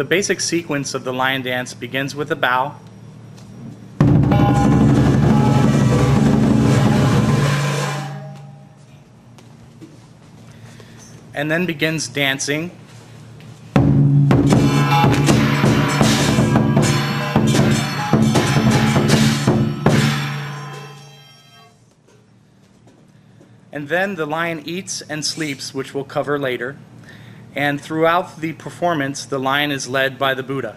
The basic sequence of the lion dance begins with a bow. And then begins dancing. And then the lion eats and sleeps, which we'll cover later. And throughout the performance, the lion is led by the Buddha.